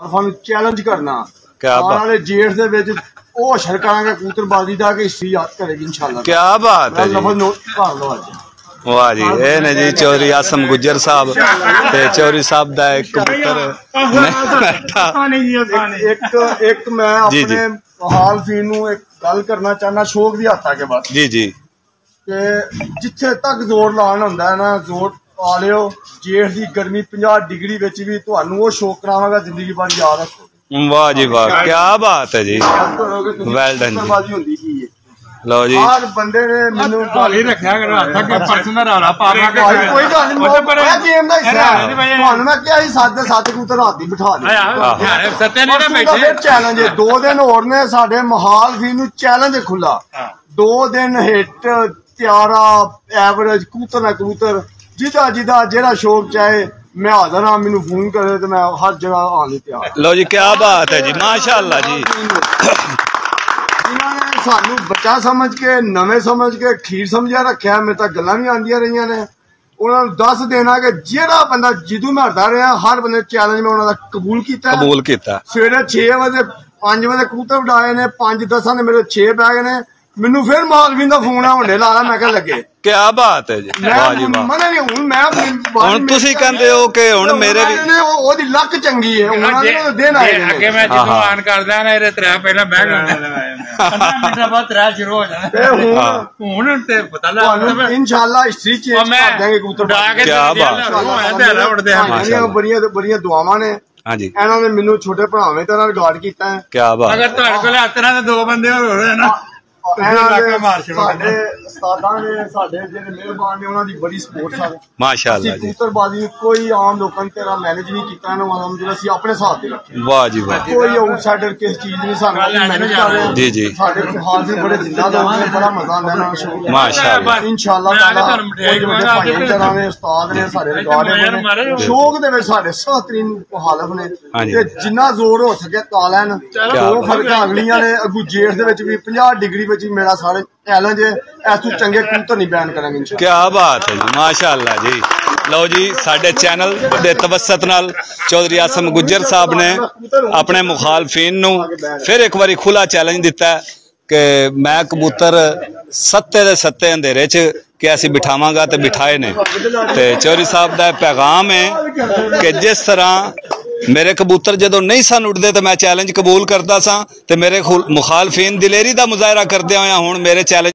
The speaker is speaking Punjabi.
ਆਪਾਂ ਨੂੰ ਚੈਲੰਜ ਕਰਨਾ। ਕਿਆ ਆਉਣ ਬਾਤ। ਵਾਲੇ ਜੇਠ ਦੇ ਵਿੱਚ ਉਹ ਅਸ਼ਰ ਕਰਾਂਗੇ ਕਬੂਤਰਬਾਜ਼ੀ ਦਾ ਕਿ ਹਿੱਸੀ ਯਾਦ ਕਰੇਗੀ ਇਨਸ਼ਾਅੱਲਾ। ਕੀ ਬਾਤ ਹੈ ਲਫ਼ਜ਼ ਨੋਟ ਕਰ ਲਓ ਅੱਜ। ਵਾਹ ਜੀ ਇਹ ਨੇ ਜੀ ਚੌਧਰੀ ਆਸਮ ਗੁੱਜਰ ਸਾਹਿਬ ਤੇ ਚੌਧਰੀ ਸਾਹਿਬ ਦਾ ਇੱਕ ਕਬੂਤਰ ਬੈਠਾ। ਇੱਕ ਇੱਕ ਮੈਂ ਜੀ, ਜੀ। ਆਪਣੇ ਹਾਲ ਫੀਨ ਨੂੰ ਇੱਕ ਗੱਲ ਕਰਨਾ ਚਾਹਨਾ ਸ਼ੌਕ ਦੀ ਹੱਥ ਆ ਕੇ ਬਸ। ਜੀ ਜੀ। ਕਿ ਜਿੱਥੇ ਤੱਕ ਜ਼ੋਰ ਲਾਉਣ ਹੁੰਦਾ ਹੈ ਨਾ ਜ਼ੋਰ ਪਾ ਲਿਓ। ਜੇਠ ਦੀ ਗਰਮੀ 50 ਡਿਗਰੀ ਵਿੱਚ ਵੀ ਤੁਹਾਨੂੰ ਉਹ ਸ਼ੌਕ ਕਰਾਵਾਂਗਾ ਜ਼ਿੰਦਗੀ ਭਰ ਯਾਦ ਰੱਖੋ। ਵਾਹ ਜੀ ਵਾਹ ਕੀ ਬਾਤ ਹੈ ਜੀ। ਹੁੰਦੀ ਕੀ ਹੈ? ਲਓ ਜੀ। ਹਰ ਬੰਦੇ ਨੇ ਮੈਨੂੰ ਢਾਲੀ ਰੱਖਿਆ ਕਰੋ ਹੱਥ ਅੱਗੇ ਪਰਸਨ ਦਾ ਰੌਲਾ ਪਾ ਪਾ ਕੇ ਕੋਈ ਗੱਲ ਨਹੀਂ ਮੈਂ ਗੇਮ ਦਾ ਹਿੱਸਾ। ਤੁਹਾਨੂੰ ਮੈਂ ਕਿਹਾ ਸੀ ਸੱਤ ਦੇ ਸੱਤ ਕਬੂਤਰ ਰਾਤ ਦੀ ਬਿਠਾ ਦੇ ਸੱਤੇ ਨਹੀਂ ਨਾ ਬੈਠੇ। ਚੈਲੰਜ ਹੈ। ਦੋ ਦਿਨ ਹੋਰ ਨੇ ਸਾਡੇ ਮਹਾਲ ਵੀ ਨੂੰ ਚੈਲੰਜ ਖੁੱਲਾ। ਦੋ ਦਿਨ ਹਿੱਟ ਤਿਆਰਾ ਐਵਰੇਜ ਕਬੂਤਰ ਨਾ ਕਬੂਤਰ। ਜਿਹਦਾ ਜਿਹਦਾ ਜਿਹੜਾ ਸ਼ੌਕ ਚਾਹੇ ਮੈਂ ਹਾਜ਼ਰ ਹਾਂ ਮੈਨੂੰ ਫੋਨ ਕਰੇ ਤੇ ਮੈਂ ਹਰ ਜਗ੍ਹਾ ਆਉਣ ਲਈ ਤਿਆਰ ਲਓ ਜੀ ਕੀ ਬਾਤ ਹੈ ਜੀ ਮਾਸ਼ਾਅੱਲਾ ਜੀ। ਜਿਨ੍ਹਾਂ ਨੇ ਸਾਨੂੰ ਬੱਚਾ ਸਮਝ ਕੇ ਨਵੇਂ ਸਮਝ ਕੇ ਖੀਰ ਸਮਝਿਆ ਰੱਖਿਆ ਮੇਰੇ ਤਾਂ ਗੱਲਾਂ ਵੀ ਆਉਂਦੀਆਂ ਰਹੀਆਂ ਨੇ। ਉਹਨਾਂ ਨੂੰ ਦੱਸ ਦੇਣਾ ਕਿ ਜਿਹੜਾ ਬੰਦਾ ਜਿੱਦੂ ਮੈਂ ਹਟਦਾ ਰਿਹਾ ਹਰ ਬੰਦੇ ਚੈਲੰਜ ਮੈਂ ਉਹਨਾਂ ਦਾ ਕਬੂਲ ਕੀਤਾ। ਕਬੂਲ ਕੀਤਾ। ਸਵੇਰੇ 6 ਵਜੇ 5 ਵਜੇ ਕਬੂਤਰ ਉਡਾਏ ਨੇ 5 10 ਨੇ ਮੇਰੇ 6 ਬੈਗ ਨੇ। ਮੈਨੂੰ ਫਿਰ ਮਾਲਵੀਨ ਦਾ ਫੋਨ ਆ ਹੁੰਡੇ ਲਾ ਲਾ ਮੈਂ ਕਿਹਾ ਲੱਗੇ। ਕੀ ਬਾਤ ਹੈ ਜੀ ਵਾਹ ਜੀ ਮੈਂ ਵਾਹ ਮਨੇ ਨਹੀਂ ਹੁਣ ਮੈਂ ਹੁਣ ਤੁਸੀਂ ਕਹਿੰਦੇ ਹੋ ਕਿ ਹੁਣ ਮੇਰੇ ਵੀ ਨੇ ਉਹ- ਉਹਦੀ ਲੱਕ ਚੰਗੀ ਹੈ ਉਹਨਾਂ ਨੇ ਦਿਨ ਆਏ ਨੇ। ਅੱਗੇ ਮੈਂ ਜਦੋਂ ਆਨ ਕਰਦਾ ਨਾ ਇਹਦੇ ਤਰੇ ਪਹਿਲਾਂ ਬਹਿ ਗਿਆ 15 ਮਿੰਟ ਬਾਅਦ ਤਰੇ ਸ਼ੁਰੂ ਹੋ ਜਾਣਾ। ਤੇ ਹੁਣ ਹਾਂ। ਹੁਣ ਤੇ ਪਤਾ ਤੁਹਾਨੂੰ ਲੱਗ ਇਨਸ਼ਾਅੱਲਾ ਹਿਸਟਰੀ ਚੇਂਜ ਕਰ ਦਾਂਗੇ ਕਬੂਤਰ ਉਡਾ ਕੇ ਕਿਆ ਤੇ ਬਾਤ। ਹੋਇਆ ਤੇ ਹਲਾ ਉੱਡਦੇ ਆ ਬੜੀਆਂ ਬੜੀਆਂ ਬੜੀਆਂ ਦੁਆਵਾਂ ਨੇ ਹਾਂਜੀ। ਇਹਨਾਂ ਨੇ ਮੈਨੂੰ ਛੋਟੇ ਭਰਾਵੇਂ ਤਰ੍ਹਾਂ ਰਿਗਾਰਡ ਕੀਤਾ ਹੈ। ਕੀ ਬਾਤ। ਅਗਰ ਤੁਹਾਡੇ ਕੋਲ ਇਸ ਤਰ੍ਹਾਂ ਦੇ ਦੋ ਬੰਦੇ ਹੋਰ ਹੋਏ ਨਾ। ਇਹਨਾਂ ਲੱਕ ਦੇ ਮਾਰ ਛੱਡੋ। ਸਾਡੇ ਉਸਤਾਦਾਂ ਨੇ ਸਾਡੇ ਜਿਹੜੇ ਮਿਹਰਬਾਨ ਨੇ ਉਹਨਾਂ ਦੀ ਬੜੀ ਸਪੋਰਟ ਸਾਡੇ। ਮਾਸ਼ਾਅੱਲਾ ਜੀ। ਕਬੂਤਰਬਾਜ਼ੀ ਨੂੰ ਕੋਈ ਆਮ ਲੋਕਾਂ ਤੇਰਾ ਮੈਨੇਜ ਨਹੀਂ ਕੀਤਾ ਇਹਨਾਂ ਨੂੰ ਜਿਹੜਾ ਅਸੀਂ ਆਪਣੇ ਹਿਸਾਬ ਤੇ ਰੱਖਿਆ। ਵਾਹ ਜੀ ਵਾਹ। ਕੋਈ ਆਊਟਸਾਈਡਰ ਕਿਸ ਚੀਜ਼ ਨਹੀਂ ਸਾਨੂੰ ਮੈਨੇਜ ਕਰ ਰਿਹਾ। ਜੀ, ਜੀ। ਸਾਡੇ ਹਾਲ ਵੀ ਬੜੇ ਜਿੰਦਾ ਲੋਕ ਨੇ ਬੜਾ ਮਜ਼ਾ ਨੂੰ ਸ਼ੌਕ ਮਾਸ਼ਾਅੱਲਾ। ਇਨਸ਼ਾਅੱਲਾ ਤਾਲਾ ਕੋਈ ਵੱਡੇ ਖਵਾਉਣਾ, ਭਾਈ ਜਰਾਂ ਨੇ ਉਸਤਾਦ ਨੇ ਸਾਡੇ ਰਿਕਾਰਡ। ਨੇ ਸ਼ੌਕ ਦੇ ਵਿੱਚ ਸਾਡੇ ਸਾਤਰੀਨ ਹਾਲਫ ਨੇ। ਤੇ ਜਿੰਨਾ ਜ਼ੋਰ ਹੋ ਸਕੇ ਤਾ ਲੈਣ। ਦੋ ਫਰਕਾਂ ਅਗਲੀਆਂ ਨੇ ਅੱਗੂ ਜੇਠ ਦੇ ਵਿੱਚ ਵੀ 50 ਡਿਗਰੀ ਵਿੱਚ ਵੀ ਮੇਰਾ ਸਾਰੇ ਚੈਲੰਜ ਹੈ ਐਸ ਤੋਂ ਚੰਗੇ ਕਬੂਤਰ ਨਹੀਂ ਬਿਆਨ ਕਰਾਂਗੇ ਇਨਸ਼ਾਅੱਲਾ ਕੀ ਬਾਤ ਹੈ ਜੀ, ਮਾਸ਼ਾਅੱਲਾ ਜੀ। ਲਓ ਜੀ, ਸਾਡੇ ਚੈਨਲ ਦੇ ਤਵਸਤ ਨਾਲ ਚੌਧਰੀ ਆਸਮ ਗੁੱਜਰ ਸਾਹਿਬ ਨੇ ਆਪਣੇ ਮੁਖਾਲਫੀਨ ਨੂੰ ਫਿਰ ਇੱਕ ਵਾਰੀ ਖੁੱਲਾ ਚੈਲੰਜ ਦਿੱਤਾ ਕਿ ਮੈਂ ਕਬੂਤਰ ਸੱਤੇ ਦੇ ਸੱਤੇ ਅੰਧੇਰੇ 'ਚ ਕਿ ਅਸੀਂ ਬਿਠਾਵਾਂਗਾ ਤੇ ਬਿਠਾਏ ਨੇ। ਤੇ ਚੌਧਰੀ ਸਾਹਿਬ ਦਾ ਇਹ ਪੈਗਾਮ ਹੈ ਕਿ ਜਿਸ ਤਰ੍ਹਾਂ ਮੇਰੇ ਕਬੂਤਰ ਜਦੋਂ ਨਹੀਂ ਸਨ ਉੱਡਦੇ ਤਾਂ ਮੈਂ ਚੈਲੰਜ ਕਬੂਲ ਕਰਦਾ ਸਾਂ ਤੇ ਮੇਰੇ ਮੁਖਾਲਫੀਨ ਦਿਲੇਰੀ ਦਾ ਮੁਜ਼ਾਹਰਾ ਕਰਦੇ ਹੋਇਆ ਹੁਣ ਮੇਰੇ ਚੈਲੰਜ